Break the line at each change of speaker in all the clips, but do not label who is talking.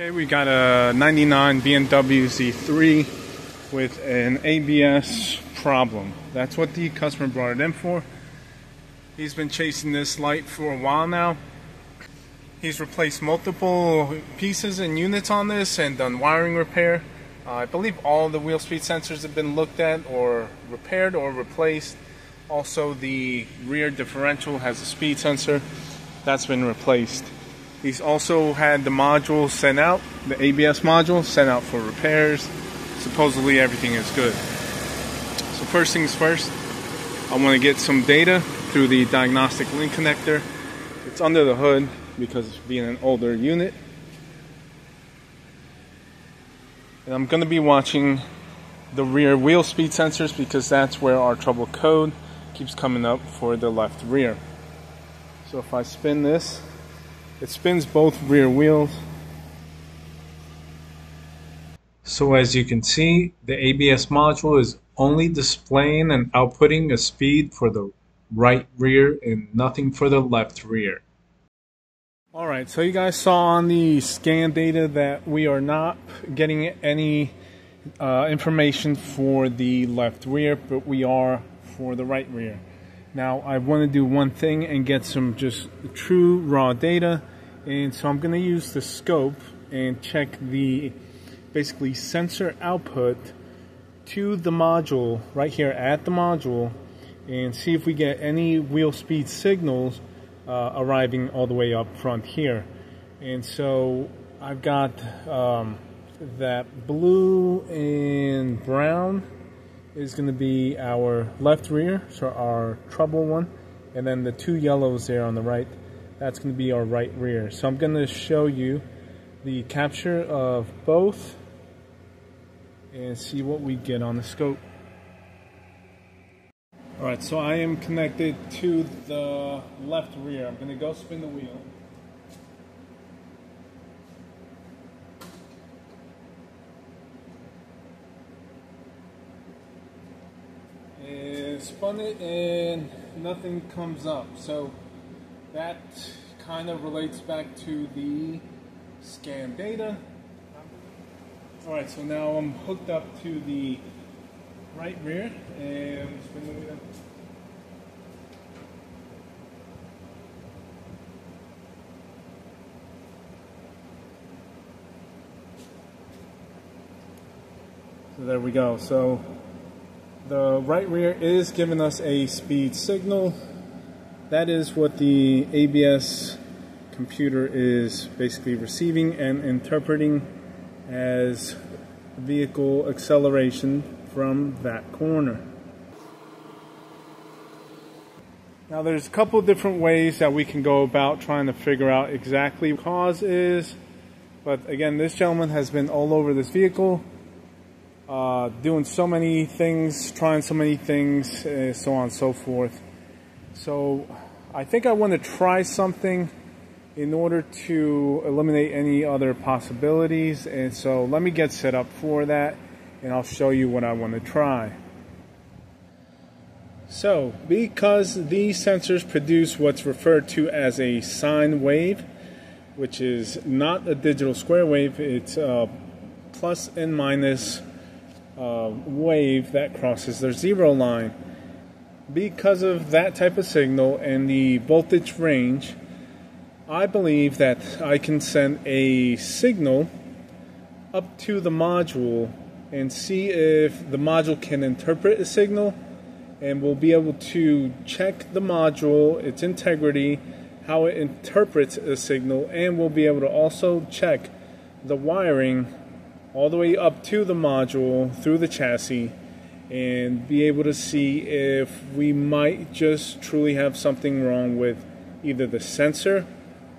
Okay, we got a 99 BMW Z3 with an ABS problem. That's what the customer brought it in for. He's been chasing this light for a while now. He's replaced multiple pieces and units on this and done wiring repair. Uh, I believe all the wheel speed sensors have been looked at or repaired or replaced. Also, the rear differential has a speed sensor that's been replaced. He's also had the module sent out, the ABS module sent out for repairs. Supposedly everything is good. So first things first, I want to get some data through the diagnostic link connector. It's under the hood because being an older unit. And I'm going to be watching the rear wheel speed sensors because that's where our trouble code keeps coming up for the left rear. So if I spin this, it spins both rear wheels.
So as you can see, the ABS module is only displaying and outputting a speed for the right rear and nothing for the left rear.
Alright, so you guys saw on the scan data that we are not getting any uh, information for the left rear, but we are for the right rear. Now I want to do one thing and get some just true raw data and so I'm going to use the scope and check the basically sensor output to the module right here at the module and see if we get any wheel speed signals uh, arriving all the way up front here. And so I've got um, that blue and brown is going to be our left rear, so our trouble one, and then the two yellows there on the right, that's going to be our right rear. So I'm going to show you the capture of both and see what we get on the scope. Alright, so I am connected to the left rear. I'm going to go spin the wheel. And spun it and nothing comes up. So that kind of relates back to the scan data. Alright, so now I'm hooked up to the right rear and wheel. So there we go. So the right rear is giving us a speed signal. That is what the ABS computer is basically receiving and interpreting as vehicle acceleration from that corner. Now there's a couple different ways that we can go about trying to figure out exactly what cause is. But again, this gentleman has been all over this vehicle uh, doing so many things, trying so many things, uh, so on and so forth. So I think I want to try something in order to eliminate any other possibilities. And so let me get set up for that and I'll show you what I want to try. So because these sensors produce what's referred to as a sine wave, which is not a digital square wave, it's a plus and minus uh, wave that crosses their zero line. Because of that type of signal and the voltage range, I believe that I can send a signal up to the module and see if the module can interpret a signal and we'll be able to check the module, its integrity, how it interprets a signal, and we'll be able to also check the wiring all the way up to the module through the chassis and be able to see if we might just truly have something wrong with either the sensor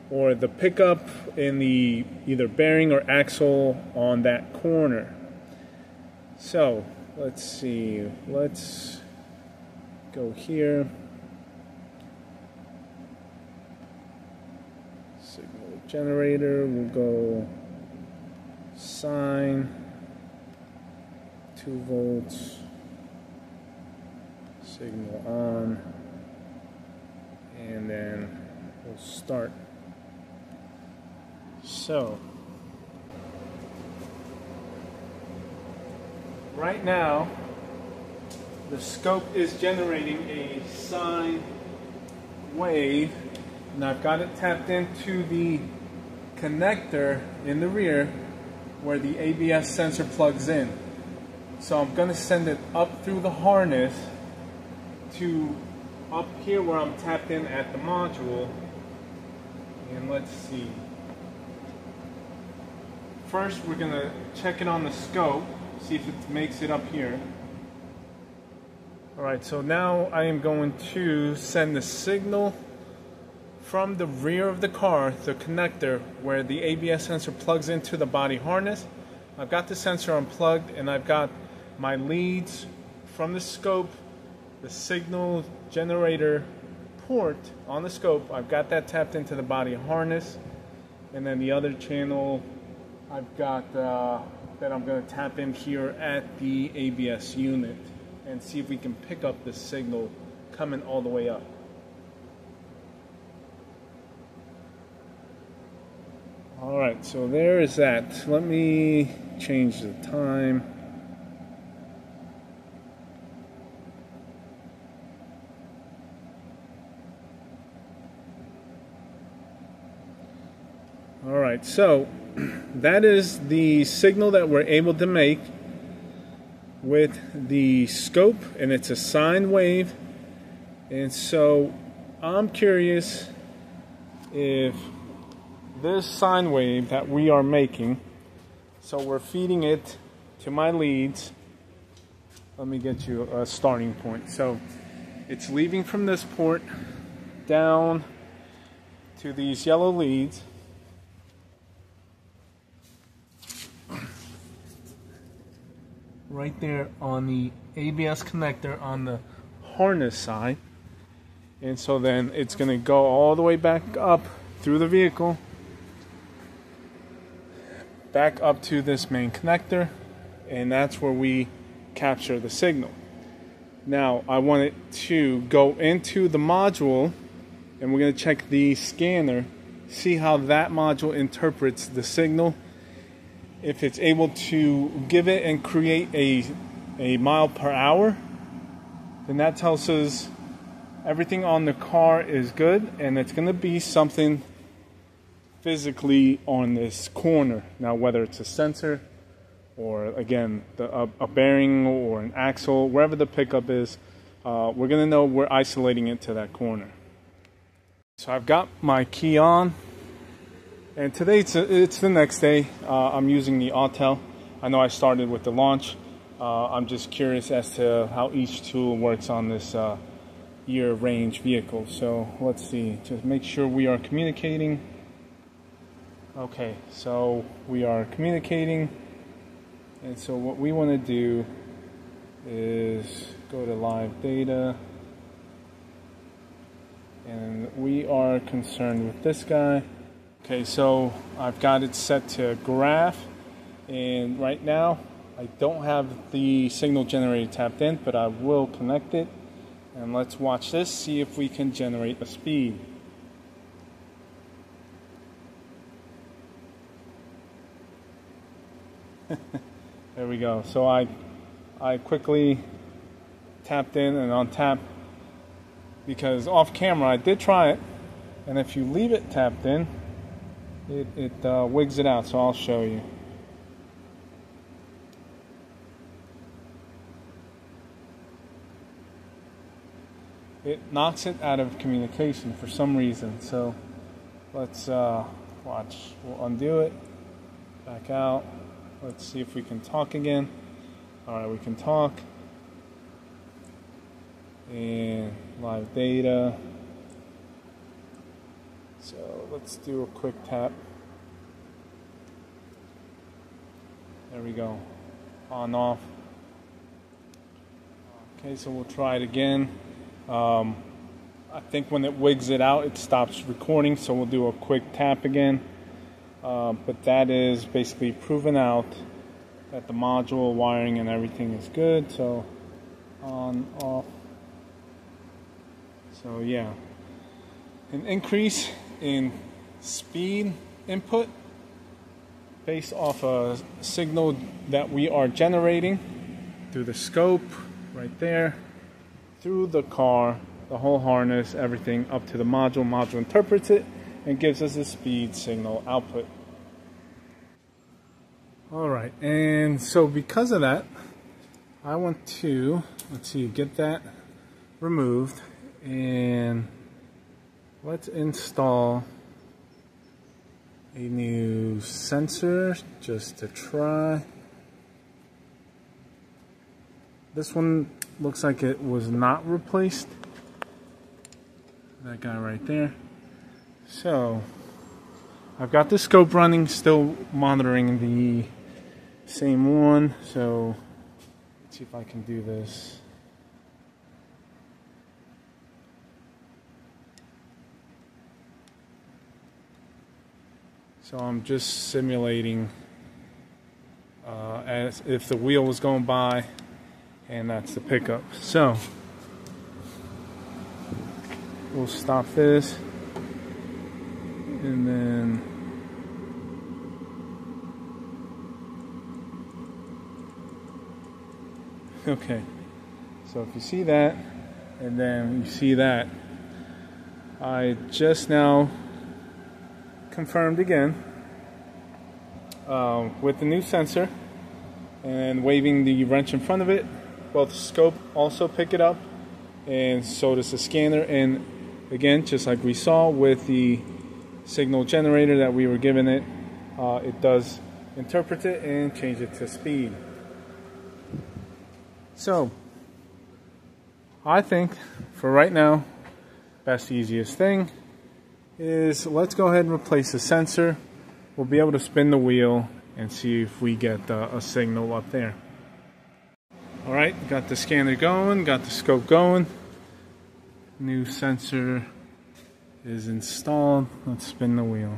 or the pickup in the either bearing or axle on that corner. So let's see, let's go here. Signal generator, we'll go sine 2 volts signal on and then we'll start. So, right now the scope is generating a sine wave and I've got it tapped into the connector in the rear where the ABS sensor plugs in. So I'm going to send it up through the harness to up here where I'm tapped in at the module. And let's see. First, we're going to check it on the scope, see if it makes it up here. Alright, so now I am going to send the signal from the rear of the car, the connector where the ABS sensor plugs into the body harness. I've got the sensor unplugged and I've got my leads from the scope, the signal generator port on the scope. I've got that tapped into the body harness. And then the other channel I've got uh, that I'm going to tap in here at the ABS unit and see if we can pick up the signal coming all the way up. All right, so there is that. Let me change the time. All right, so that is the signal that we're able to make with the scope, and it's a sine wave. And so I'm curious if this sine wave that we are making, so we're feeding it to my leads. Let me get you a starting point. So it's leaving from this port down to these yellow leads. Right there on the ABS connector on the harness side. And so then it's going to go all the way back up through the vehicle back up to this main connector and that's where we capture the signal. Now I want it to go into the module and we're going to check the scanner, see how that module interprets the signal. If it's able to give it and create a, a mile per hour, then that tells us everything on the car is good and it's going to be something physically on this corner. Now, whether it's a sensor or again the, a, a, bearing or an axle, wherever the pickup is, uh, we're going to know we're isolating it to that corner. So I've got my key on, and today it's, a, it's the next day. Uh, I'm using the Autel. I know I started with the launch. Uh, I'm just curious as to how each tool works on this uh, year range vehicle. So let's see, just make sure we are communicating. Okay, so we are communicating, and so what we want to do is go to live data, and we are concerned with this guy. Okay, so I've got it set to graph, and right now I don't have the signal generator tapped in, but I will connect it, and let's watch this, see if we can generate a speed. there we go. So I, I quickly tapped in and on tap because off camera I did try it, and if you leave it tapped in, it, it uh, wigs it out. So I'll show you. It knocks it out of communication for some reason. So let's uh, watch. We'll undo it, back out. Let's see if we can talk again. All right, we can talk. And live data. So let's do a quick tap. There we go. On, off. Okay, so we'll try it again. Um, I think when it wigs it out, it stops recording, so we'll do a quick tap again. Uh, but that is basically proven out that the module wiring and everything is good. So on, off. So yeah, an increase in speed input based off a signal that we are generating through the scope right there, through the car, the whole harness, everything up to the module. Module interprets it and gives us a speed signal output. All right, and so because of that, I want to, let's see, get that removed and let's install a new sensor just to try. This one looks like it was not replaced. That guy right there. So, I've got the scope running, still monitoring the same one. So, let's see if I can do this. So I'm just simulating uh, as if the wheel was going by and that's the pickup. So we'll stop this and then okay so if you see that and then you see that I just now confirmed again um, with the new sensor and waving the wrench in front of it. Both scope also pick it up and so does the scanner. And again just like we saw with the signal generator that we were given it uh, it does interpret it and change it to speed. So I think for right now best easiest thing is let's go ahead and replace the sensor. We'll be able to spin the wheel and see if we get uh, a signal up there. All right, got the scanner going, got the scope going. New sensor is installed. Let's spin the wheel.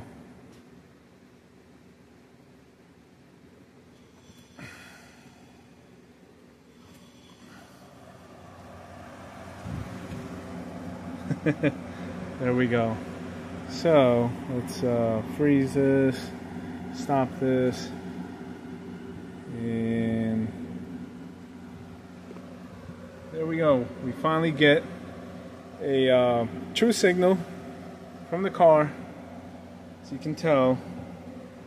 there we go. So let's uh, freeze this, stop this, and there we go. We finally get a uh, true signal from the car. As you can tell,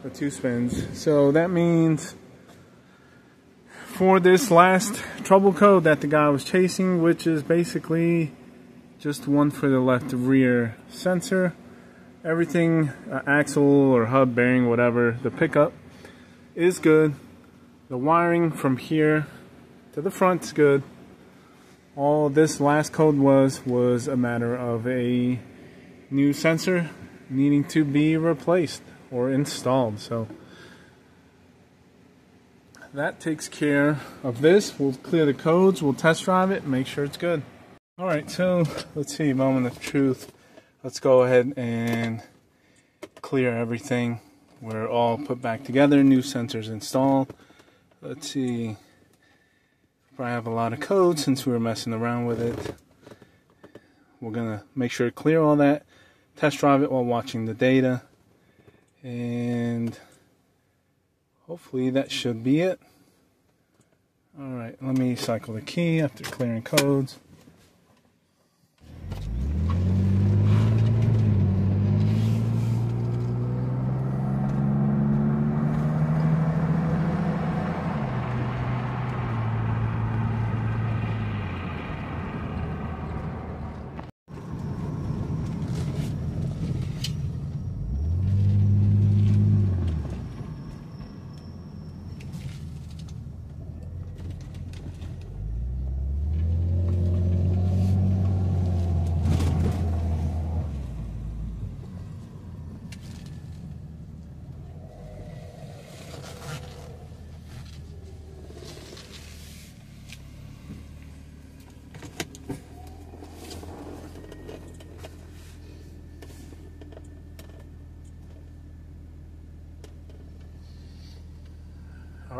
the two spins. So that means for this last trouble code that the guy was chasing, which is basically just one for the left rear sensor everything uh, axle or hub bearing whatever the pickup is good. The wiring from here to the front is good. All this last code was was a matter of a new sensor needing to be replaced or installed. So that takes care of this. We'll clear the codes. We'll test drive it. Make sure it's good. All right so let's see moment of truth let's go ahead and clear everything. We're all put back together, new sensors installed. Let's see. I have a lot of code since we were messing around with it. We're gonna make sure to clear all that, test drive it while watching the data, and hopefully that should be it. Alright, let me cycle the key after clearing codes.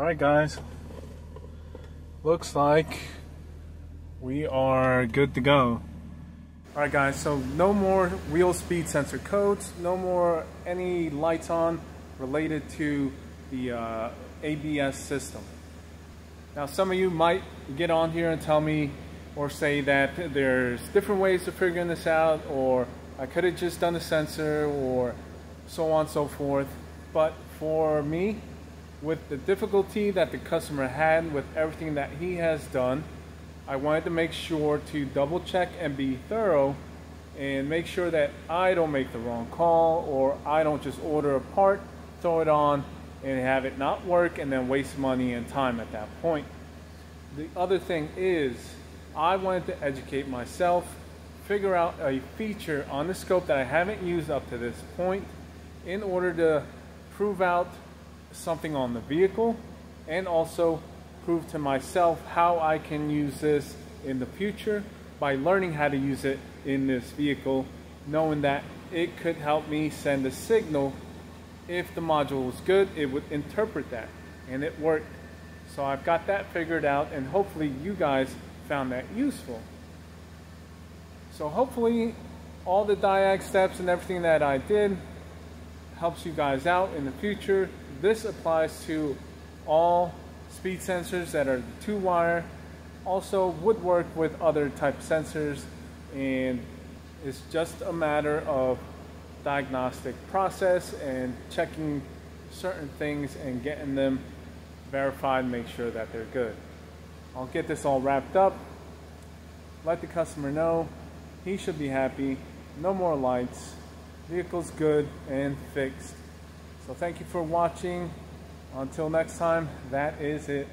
Alright guys, looks like we are good to go. Alright guys, so no more wheel speed sensor codes, no more any lights on related to the uh, ABS system. Now some of you might get on here and tell me or say that there's different ways of figuring this out or I could have just done a sensor or so on and so forth. But for me, with the difficulty that the customer had with everything that he has done, I wanted to make sure to double check and be thorough and make sure that I don't make the wrong call or I don't just order a part, throw it on, and have it not work and then waste money and time at that point. The other thing is, I wanted to educate myself, figure out a feature on the scope that I haven't used up to this point in order to prove out something on the vehicle and also prove to myself how I can use this in the future by learning how to use it in this vehicle, knowing that it could help me send a signal. If the module was good, it would interpret that, and it worked. So I've got that figured out, and hopefully you guys found that useful. So hopefully all the diag steps and everything that I did helps you guys out in the future. This applies to all speed sensors that are two wire also would work with other type sensors and it's just a matter of diagnostic process and checking certain things and getting them verified make sure that they're good. I'll get this all wrapped up let the customer know he should be happy no more lights vehicle's good and fixed so thank you for watching. Until next time that is it